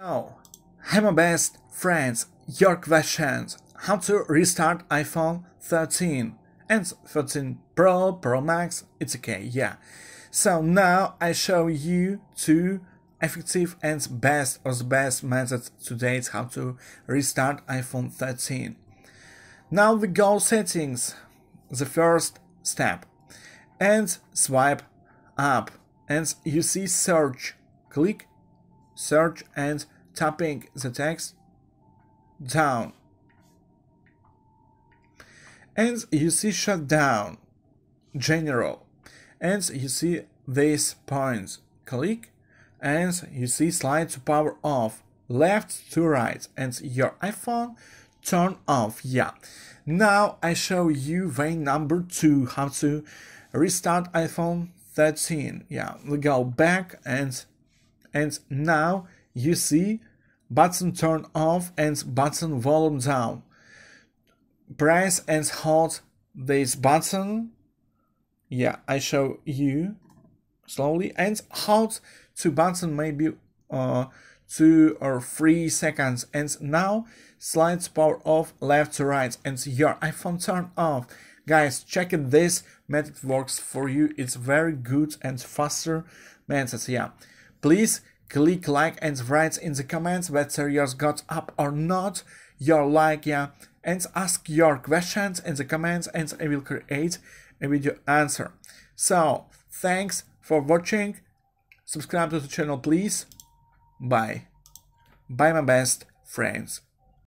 Oh, hi my best friends, your questions. How to restart iPhone 13 and 13 Pro, Pro Max, it's okay, yeah. So now I show you two effective and best or the best methods to date how to restart iPhone 13. Now we go settings, the first step, and swipe up and you see search. Click search and tapping the text down. And you see shutdown, general, and you see these points. Click and you see slide to power off, left to right, and your iPhone turn off. Yeah. Now I show you way number two how to restart iPhone 13 yeah we go back and and now you see button turn off and button volume down press and hold this button yeah i show you slowly and hold two button maybe uh two or three seconds and now slide power off left to right and your iphone turn off Guys, check it. This method works for you. It's very good and faster method. Yeah. Please click like and write in the comments whether yours got up or not. Your like, yeah. And ask your questions in the comments and I will create a video answer. So, thanks for watching. Subscribe to the channel, please. Bye. Bye, my best friends.